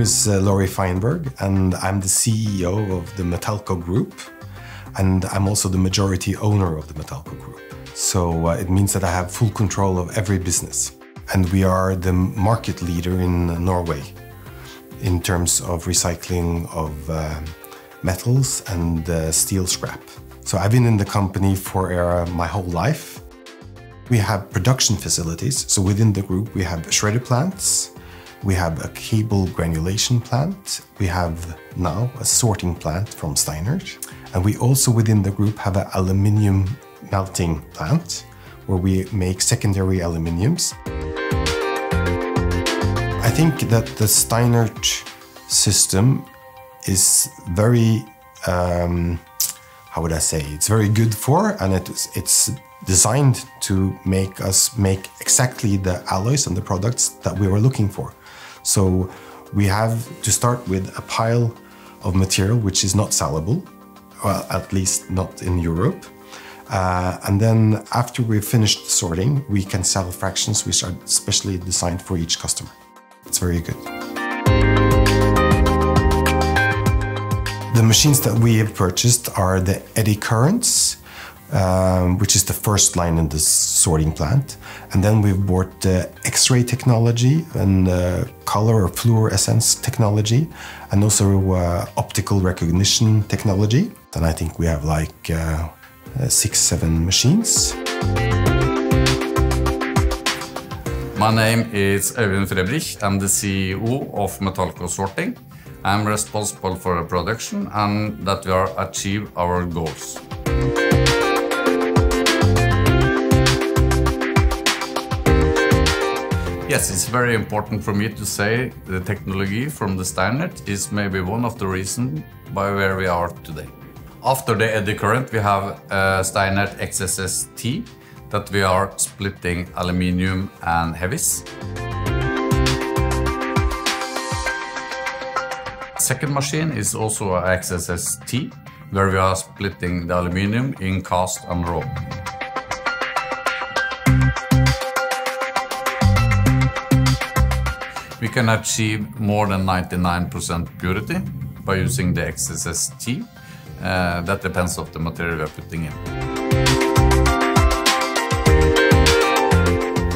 is uh, Laurie Feinberg, and I'm the CEO of the Metallco Group, and I'm also the majority owner of the Metallco Group. So uh, it means that I have full control of every business. And we are the market leader in Norway in terms of recycling of uh, metals and uh, steel scrap. So I've been in the company for uh, my whole life. We have production facilities. So within the group, we have shredder plants, we have a cable granulation plant, we have now a sorting plant from Steinert, and we also within the group have an aluminium melting plant where we make secondary aluminiums. I think that the Steinert system is very, um, how would I say, it's very good for, and it's, it's designed to make us make exactly the alloys and the products that we were looking for. So we have to start with a pile of material which is not sellable, well, at least not in Europe. Uh, and then after we've finished sorting, we can sell fractions which are specially designed for each customer. It's very good. The machines that we have purchased are the eddy currents, um, which is the first line in the sorting plant. And then we've bought uh, X-ray technology and uh, color or fluorescence technology, and also uh, optical recognition technology. And I think we have like uh, uh, six, seven machines. My name is Øyvind Frebrich. I'm the CEO of Metallco Sorting. I'm responsible for production and that we are achieve our goals. Yes, it's very important for me to say the technology from the Steinert is maybe one of the reasons by where we are today. After the eddy current, we have uh, Steinert XSS-T that we are splitting aluminium and heavies. Second machine is also XSS-T, where we are splitting the aluminium in cast and raw. We can achieve more than 99% purity by using the XSS-T. Uh, that depends on the material we are putting in.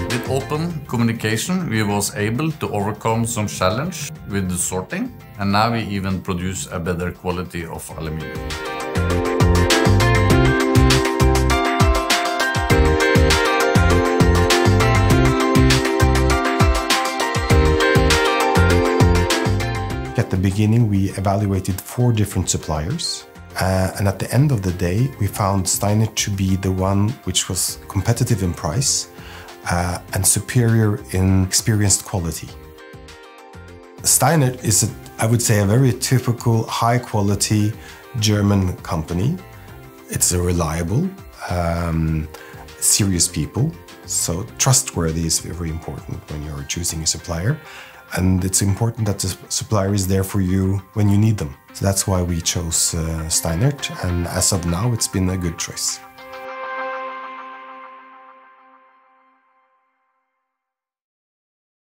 With open communication, we was able to overcome some challenge with the sorting, and now we even produce a better quality of aluminium. The beginning, we evaluated four different suppliers. Uh, and at the end of the day, we found Steinert to be the one which was competitive in price uh, and superior in experienced quality. Steinert is, a, I would say, a very typical high quality German company. It's a reliable, um, serious people. So trustworthy is very important when you're choosing a supplier. And it's important that the supplier is there for you when you need them. So that's why we chose uh, Steinert, and as of now, it's been a good choice.